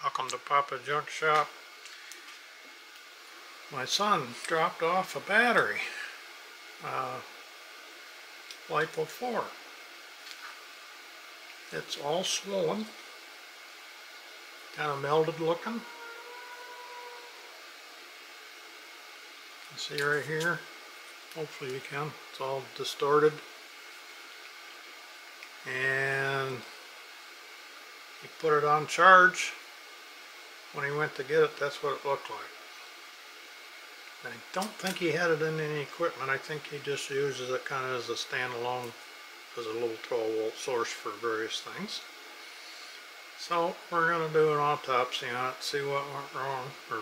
Welcome to Papa Junk Shop. My son dropped off a battery. Uh, LiFePO4. It's all swollen. Kind of melded looking. You see right here? Hopefully you can. It's all distorted. And he put it on charge. When he went to get it, that's what it looked like. I don't think he had it in any equipment. I think he just uses it kind of as a standalone, as a little 12 volt source for various things. So we're going to do an autopsy on it, see what went wrong. Or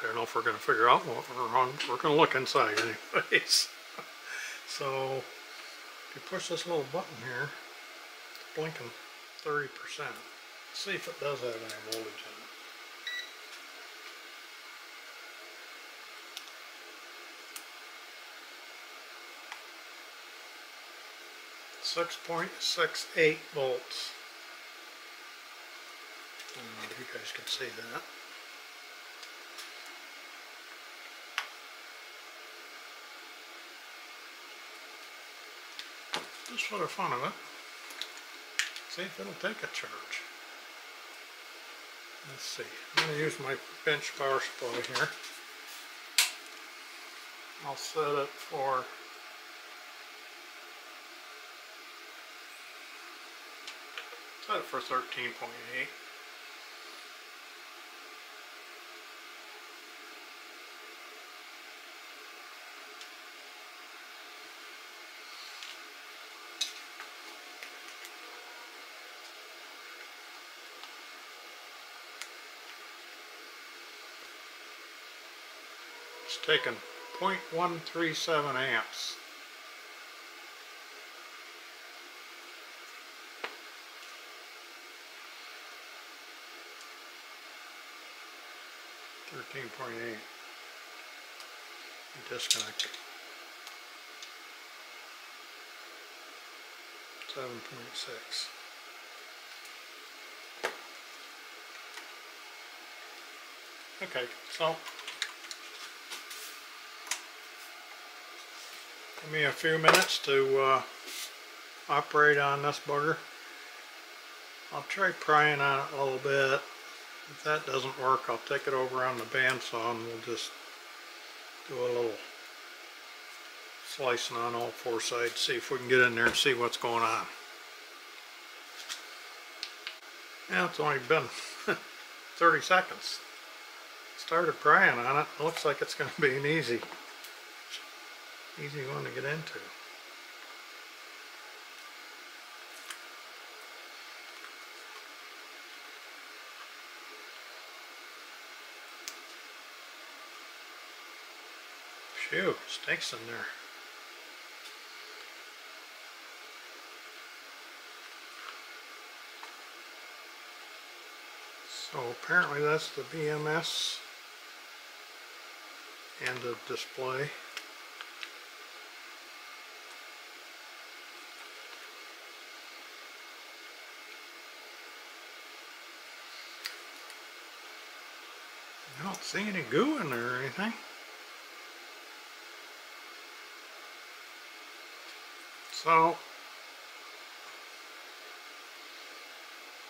I don't know if we're going to figure out what went wrong. We're going to look inside anyways. so if you push this little button here, it's blinking 30%. See if it does have any voltage in it. Six point six eight volts. I don't know if you guys can see that. Just for the fun of it. See if it'll take a charge. Let's see. I'm going to use my bench power supply here. I'll set it for set for 13.8. It's taken 0.137 amps. Thirteen point eight. Disconnect it. Seven point six. Okay, so Give me a few minutes to uh, operate on this bugger. I'll try prying on it a little bit. If that doesn't work, I'll take it over on the bandsaw and we'll just do a little slicing on all four sides, see if we can get in there and see what's going on. Yeah, it's only been 30 seconds. Started prying on it. it looks like it's going to be an easy easy one to get into. Phew, in there. So apparently that's the BMS and the display. I don't see any goo in there or anything. So,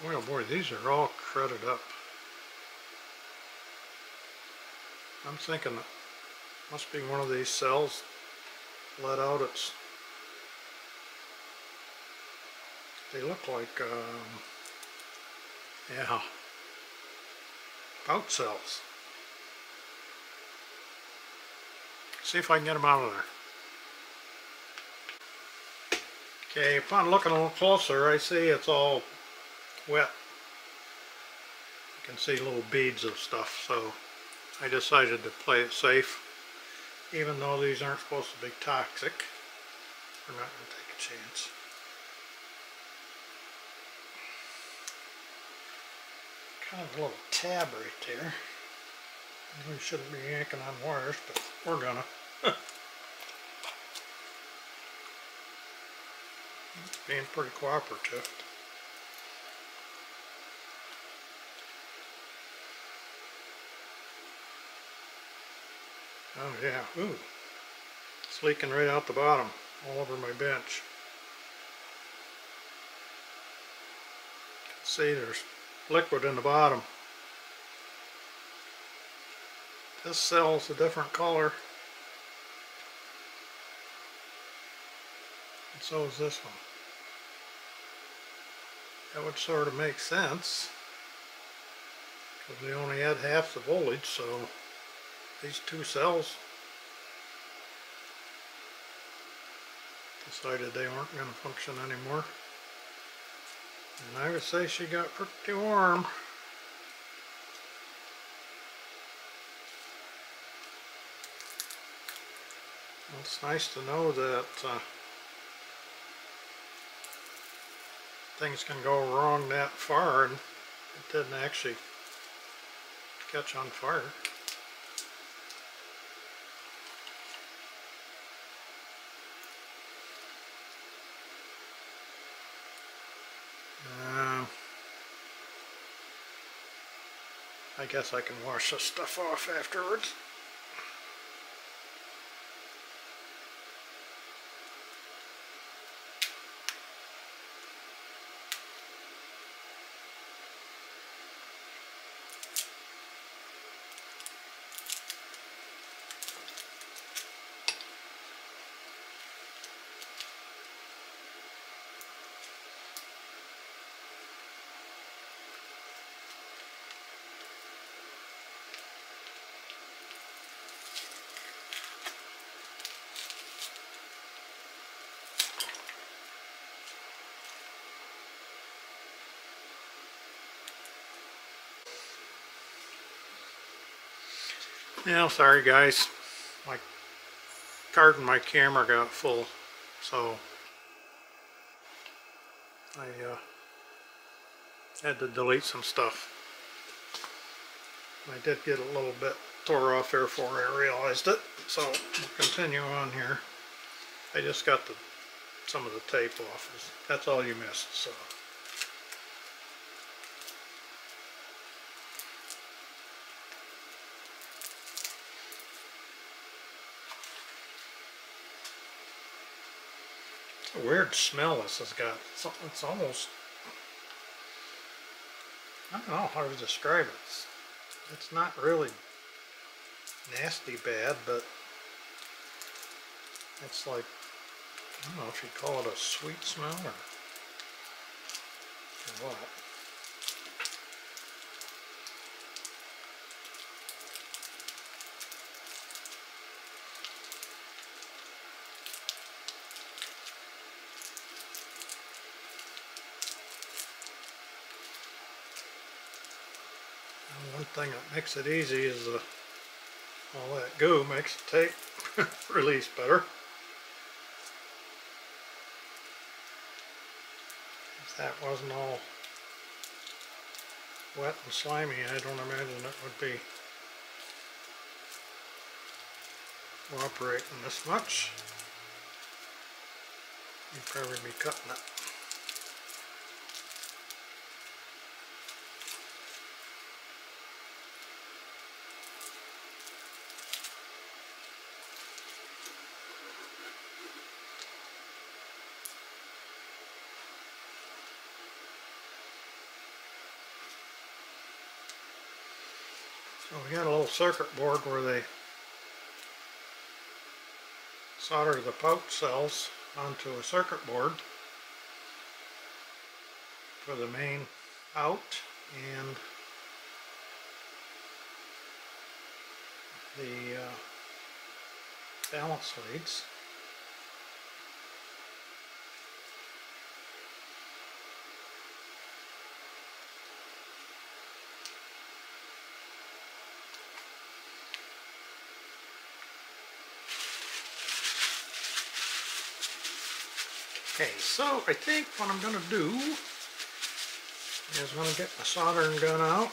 oh boy, these are all crudded up. I'm thinking must be one of these cells let out its, they look like, um, yeah, pouch cells. See if I can get them out of there. Okay, upon looking a little closer, I see it's all wet. You can see little beads of stuff, so I decided to play it safe. Even though these aren't supposed to be toxic, we're not going to take a chance. Kind of a little tab right there. We shouldn't be yanking on wires, but we're gonna. being pretty cooperative. Oh yeah, ooh, it's leaking right out the bottom, all over my bench. See, there's liquid in the bottom. This cell's a different color And so is this one. That would sort of make sense. Because we only had half the voltage, so these two cells decided they weren't going to function anymore. And I would say she got pretty warm. Well, it's nice to know that uh, things can go wrong that far and it didn't actually catch on fire. Um, I guess I can wash this stuff off afterwards. Yeah, sorry guys. My card and my camera got full, so I uh, had to delete some stuff. I did get a little bit tore off there before I realized it, so we'll continue on here. I just got the some of the tape off. That's all you missed, so. A weird smell this has got. It's, it's almost, I don't know how to describe it. It's, it's not really nasty bad, but it's like, I don't know if you'd call it a sweet smell or, or what. And one thing that makes it easy is uh, all that goo makes the tape release better. If that wasn't all wet and slimy, I don't imagine it would be cooperating this much. You'd probably be cutting it. So we got a little circuit board where they solder the pouch cells onto a circuit board for the main out and the uh, balance leads. Okay, so I think what I'm going to do is I'm going to get my soldering gun out,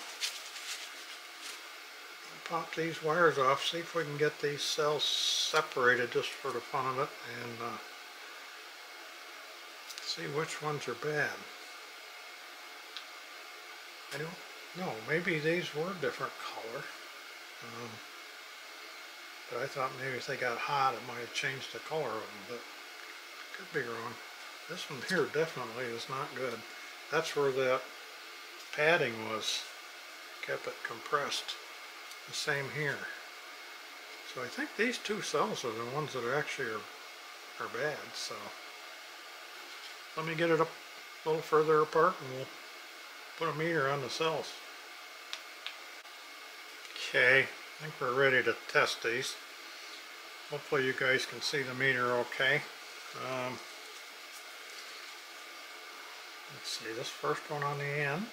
pop these wires off, see if we can get these cells separated just for the fun of it, and uh, see which ones are bad. I don't know, maybe these were different color. Um, But I thought maybe if they got hot, it might have changed the color of them, but could be wrong. This one here definitely is not good. That's where that padding was, kept it compressed. The same here. So I think these two cells are the ones that are actually are, are bad, so. Let me get it up a little further apart and we'll put a meter on the cells. Okay, I think we're ready to test these. Hopefully you guys can see the meter okay. Um, let's see, this first one on the end.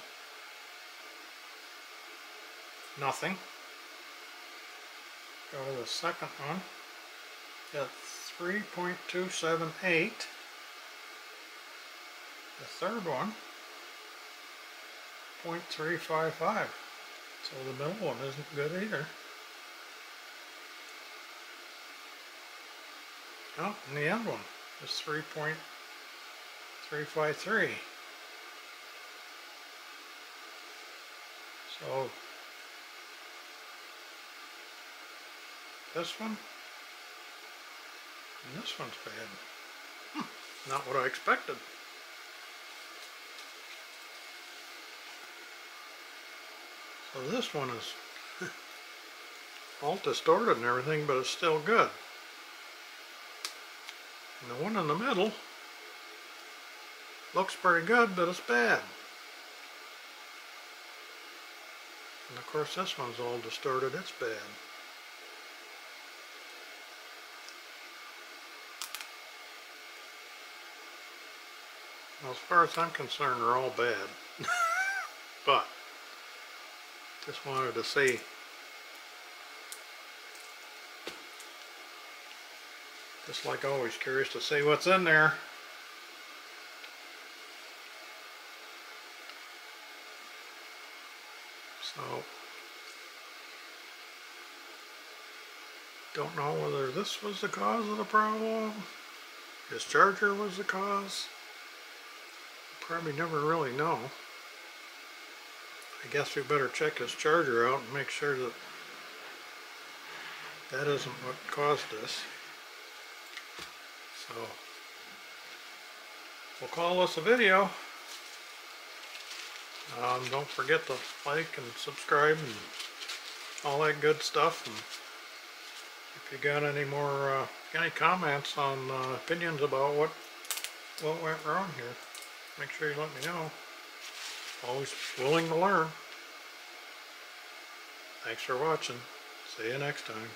Nothing. Go to the second one. Got 3.278. The third one, 0.355. So the middle one isn't good either. Oh, and the end one is 3.353. So this one and this one's bad. Hmm, not what I expected. So this one is all distorted and everything, but it's still good. And the one in the middle looks pretty good, but it's bad. And of course this one's all distorted, it's bad. Well, as far as I'm concerned, they're all bad. but, just wanted to see. Just like always, curious to see what's in there. So, don't know whether this was the cause of the problem. His charger was the cause. Probably never really know. I guess we better check his charger out and make sure that that isn't what caused this. So, we'll call this a video. Um, don't forget to like and subscribe and all that good stuff. If you got any more, uh, any comments on uh, opinions about what what went wrong here, make sure you let me know. Always willing to learn. Thanks for watching. See you next time.